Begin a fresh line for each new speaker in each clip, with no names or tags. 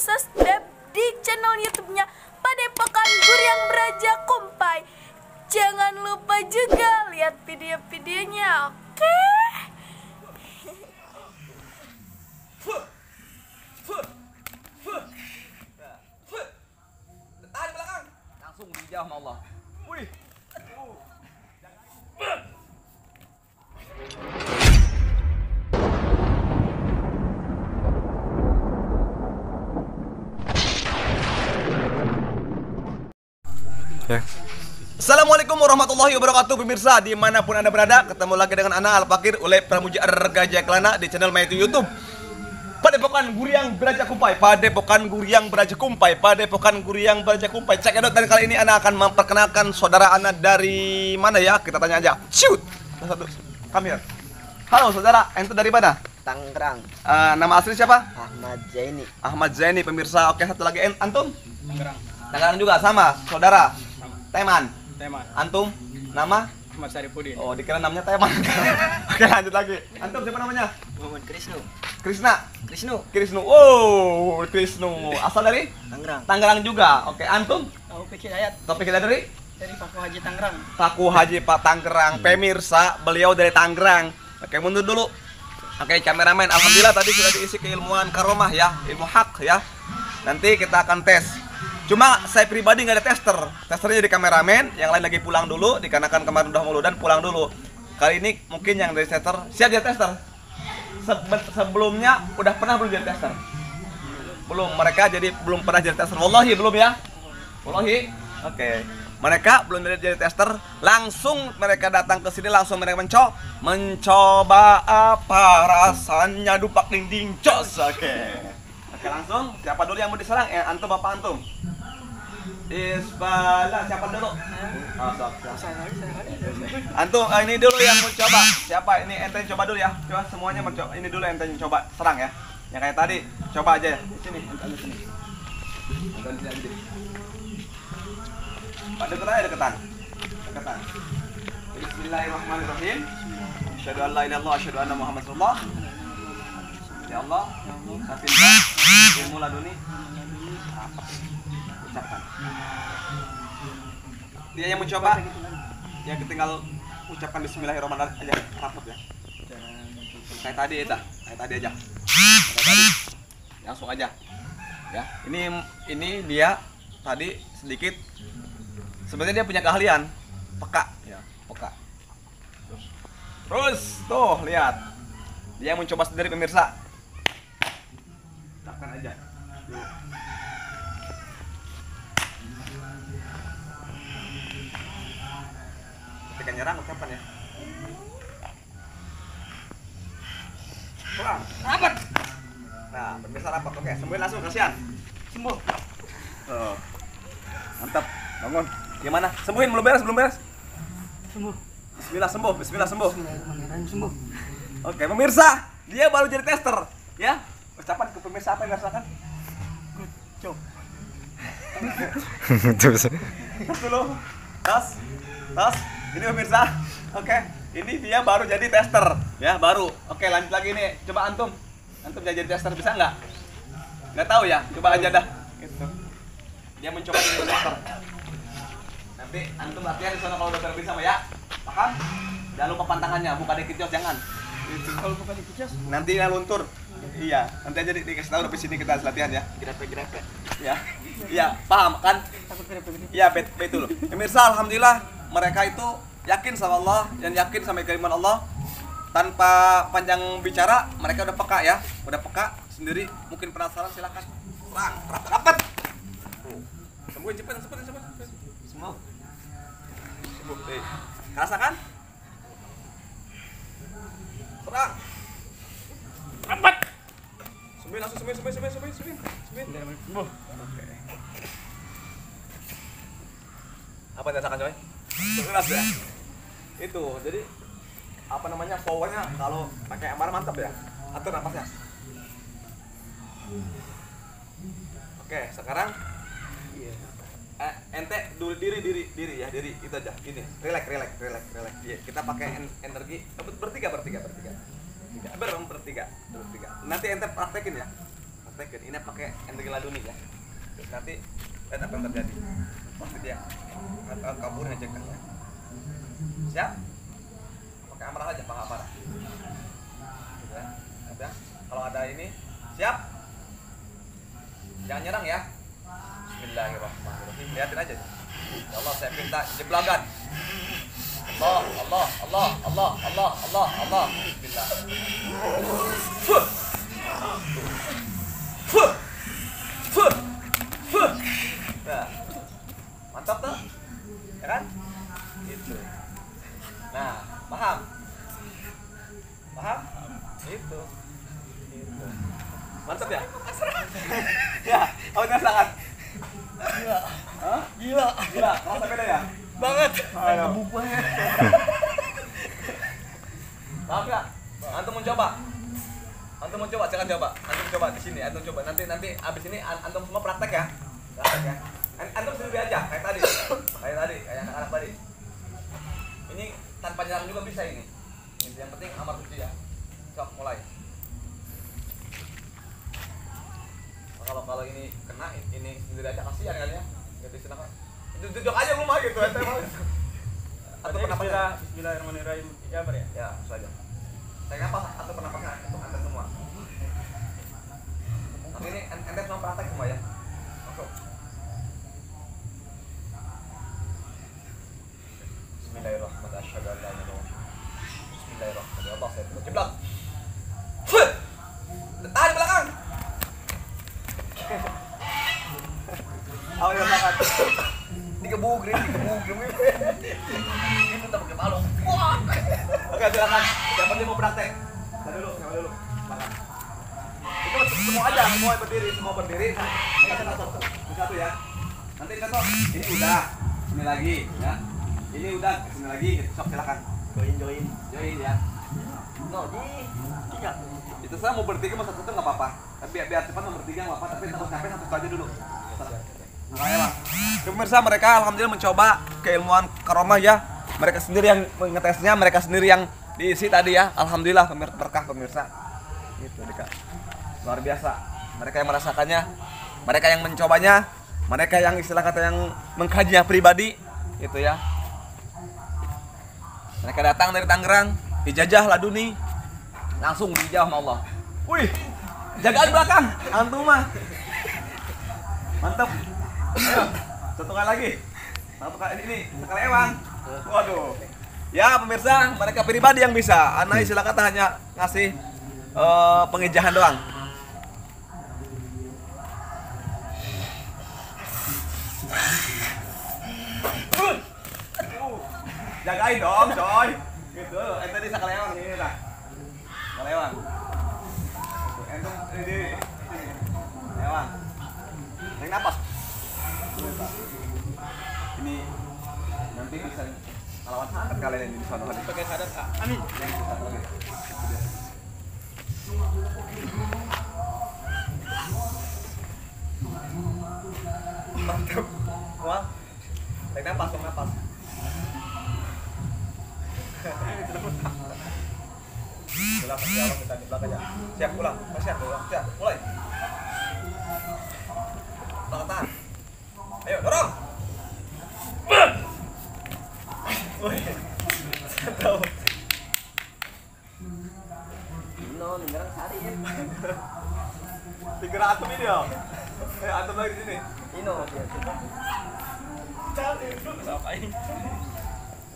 subscribe di channel YouTube-nya Padepokan Guryang Beraja Kumpai. Jangan lupa juga lihat video-videonya, oke?
Tahan di belakang. Langsung dijauh sama Allah. Wih. Assalamualaikum warahmatullahi wabarakatuh pemirsa. Di mana pun anda berada ketemu lagi dengan anak Al Fakir oleh Pramuji Argaja Kelana di channel My YouTube. Padepokan Guriang Beraja Kumpai Padepokan Guriang Beraja Kumpai Padepokan Guriang Beraja Kumpai. Cek edot dan kali ini anak akan memperkenalkan saudara anak dari mana ya? Kita tanya aja. Shoot! Satu. Come here. Halo saudara. Ente dari mana?
Tangerang.
Eh, nama asli siapa?
Ahmad Zaini.
Ahmad Zaini pemirsa. Oke satu lagi. Antum? Tangerang juga. Sama saudara Teman
Teman
antum nama
Ahmad Saripudin
Oh, dikira namanya Teman. Oke, lanjut lagi. Antum siapa namanya?
Muhammad Krisnu
Krisna.
Krisnu
Krisnu. Oh, Krisnu. Asal dari
Tangerang
Tangerang juga. Oke, antum?
Aku pikir ayat
Topik kita dari
dari Paku Haji Tangerang
Paku Haji Pak Tangerang. Pemirsa, beliau dari Tangerang. Oke, mundur dulu. Oke, kameramen. Alhamdulillah tadi sudah diisi keilmuan karomah ya, ilmu hak ya. Nanti kita akan tes. Cuma saya pribadi nggak ada tester. Testernya jadi kameramen, yang lain lagi pulang dulu dikarenakan kemarin udah dan pulang dulu. Kali ini mungkin yang dari tester siap jadi tester. Sebe- sebelumnya udah pernah belum jadi tester? Belum. Mereka jadi belum pernah jadi tester. Wallahi belum ya? Wallahi. Oke. Mereka belum jadi, jadi tester, langsung mereka datang ke sini langsung mereka mencoba mencoba apa rasanya dupak dinding jos. Oke. Oke, langsung siapa dulu yang mau diserang? Eh, antum apa antum? Isbala siapa dulu? Sok. Antum eh, ini dulu yang mau coba. Siapa? Ini ente coba dulu ya. Coba semuanya mencoba. Ini dulu ente coba serang ya. Yang kayak tadi. Coba aja ya. Di sini, ente di sini. Ente di sini. Pak deketan ya deketan. Deketan. Bismillahirrahmanirrahim. Asyhadu an la ilaha illallah, asyhadu anna Muhammad rasulullah. Ya Allah, saya pinta ilmu laduni apa? Ucapkan. Dia yang mencoba, ya tinggal ucapkan Bismillahirrahmanirrahim aja rapet ya. Kayak tadi ya, kayak tadi aja. Kayak tadi. Langsung aja. Ya, ini ini dia tadi sedikit sebenarnya dia punya keahlian peka ya peka terus tuh lihat dia mencoba sendiri pemirsa Ucapkan aja Tuh. Ketika nyerang ucapkan ya? Kurang rapat. Nah pemirsa rapat. Oke sembuhin langsung kasihan. Sembuh. Tuh. mantap. Bangun. Gimana sembuhin belum beres belum beres.
Sembuh.
Bismillah sembuh Bismillah sembuh.
Bismillahirrahmanirrahim sembuh.
Oke, pemirsa, dia baru jadi tester, ya. Ucapan ke pemirsa apa yang dirasakan?
Cok.
Tos dulu. Tos. Tos. Ini pemirsa. Oke, ini dia baru jadi tester, ya, baru. Oke, lanjut lagi nih. Coba antum. Antum jadi tester bisa nggak? Nggak tahu ya. Coba aja dah. Gitu. Dia mencoba jadi tester. Nanti antum latihan di sana kalau udah bisa mah ya. Paham? Jangan lupa pantangannya, buka dikit Jos, jangan.
Kalau bukan
Nanti nggak luntur. Iya, nanti aja di- dikasih tahu habis ini kita latihan ya.
Grepe-grepe
Ya. Iya, paham kan?
Takut
Iya, bet betul. Pemirsa, alhamdulillah mereka itu yakin sama Allah dan yakin sama keimanan Allah. Tanpa panjang bicara, mereka udah peka ya. Udah peka sendiri. Mungkin penasaran silakan. Serang, rapat, rapat. Cepet, cepet, cepet. cepet. Sembuh. Sembuh. Eh, kerasa kan? Serang. Rapat. Sembuhin langsung sembuhin, sembuhin, sembuhin, sembuhin, sembuhin. sembuhin.
Sembuh
Oke. Apa yang dirasakan coy? Keras ya? Itu, jadi apa namanya powernya kalau pakai amarah mantap ya. Atur napasnya. Oke sekarang eh, ente dulu diri diri diri ya diri. Itu aja. Gini relax relax relax relax. Iya, kita pakai en- energi. Bertiga bertiga bertiga. Tiga. ber bertiga bertiga. Nanti ente praktekin ya. Praktekin. Ini pakai energi laduni ya. Nanti lihat apa yang terjadi. Pasti dia akan kabur aja kan ya. Siap? Pakai amarah aja pakai amarah Gitu ya. Ya? Kalau ada ini siap? Jangan nyerang ya. Bismillahirrahmanirrahim. Lihatin aja. Ya Allah saya minta jeblagan Allah Allah Allah Allah Allah Allah Allah. Bismillah Gila. Gila, kerasa beda ya? Banget. Ayo. Maaf ya, antum mencoba. Antum mau coba, jangan coba. Antum coba di sini, antum coba. Nanti nanti abis ini an- antum semua praktek ya. Praktek ya. An- Antum sendiri aja, kayak tadi. Kayak tadi, kayak anak-anak tadi. Ini tanpa nyerang juga bisa ini. Yang penting amar suci ya. Sok mulai. Kalau kalau ini kena ini sendiri aja kasihan kan ya. Jadi silakan. Duduk aja rumah gitu, ente mau. Atau?
Bismillah, Bismillahirrahmanirrahim. Ya.
Ya, itu aja. Saya apa atau penapasnya untuk anda semua. Nanti ini en- ente semua praktek semua ya. Masuk. Bismillahirrahmanirrahim. Asyhadu an la ilaha illallah. Bismillahirrahmanirrahim. Allah saya tidak jeblak. Fuh! Tahan di belakang. Ayo belakang. Digebuk, Rin, digebuk, digebuk. Itu tak pakai. Wah. Oke, silakan. Siapa yang mau praktek? Saya dulu, saya dulu. Silakan. Itu semua aja, semua berdiri, semua berdiri. Ini satu, satu, Ini satu ya. Nanti contoh, ini udah, sini lagi, ya. Ini udah, sini lagi. Sok silakan.
Join join.
Join ya.
No, di tiga.
Itu saya mau bertiga mau satu satu nggak apa-apa. Tapi biar, biar cepat mau bertiga nggak apa-apa. Tapi takut capek satu aja dulu. Makanya. Pemirsa mereka alhamdulillah mencoba keilmuan karomah ya. Mereka sendiri yang mengetesnya, mereka sendiri yang diisi tadi ya. Alhamdulillah pemir berkah pemirsa. Gitu Dika. Luar biasa. Mereka yang merasakannya, mereka yang mencobanya, mereka yang istilah kata yang mengkajinya pribadi, gitu ya. Mereka datang dari Tangerang, dijajah laduni, langsung dijawab sama Allah. Wih, jagaan belakang, antum mah. Mantap. Satu kali lagi. Satu kali ini, sekali ewang. Waduh. Ya pemirsa, mereka pribadi yang bisa. Anak istilah kata hanya ngasih eh, pengejahan doang. Jagain dong, coy. Gitu. Eh tadi sekali ewang ini lah. Sekali ewang. Gitu. Entum ini. ini. Ewang. Naik napas. Ini nanti bisa ngelawan sangat kalian ini di sana.
Pakai sadar Kak. Amin.
Yang. Mantap. Wah. Tarik napas. Pulang ke dalam kita di belakang aja. Siap pulang. Mas, Siap pulang. Siap. Mulai.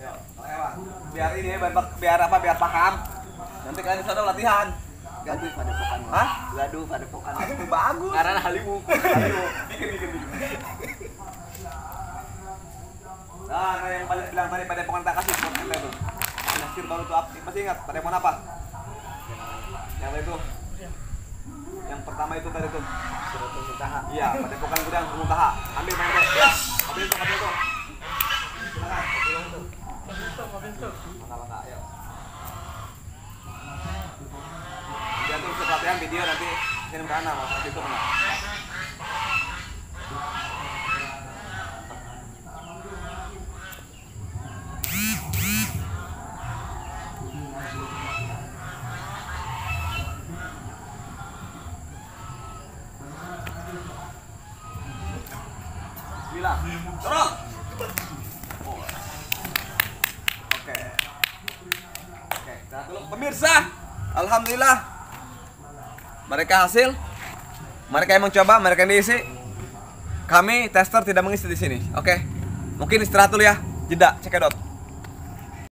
Ya,
biar ini biar, biar apa biar paham. Nanti kalian di sana latihan.
Gaduh pada pokan.
Hah?
Gaduh pada pokan.
Itu bagus.
Karena halimu.
Ayo, bikin bikin bikin. Nah, kayak yang pada bilang tadi pada pokan tak kasih buat ente tuh. Nasir baru tuh apa? Masih ingat pada pokan apa? Yang itu. Yang pertama itu tadi tuh.
Surat muntaha.
Iya, pada pokan gudang muntaha. Ambil main. Ya, ambil itu, ambil itu. Dia tuh latihan video nanti kirim ke Ana, Bila. Terus. Pemirsa, alhamdulillah. Mereka hasil. Mereka yang mencoba, mereka yang diisi. Kami tester tidak mengisi di sini. Oke. Mungkin istirahat dulu ya. Jeda, cekidot.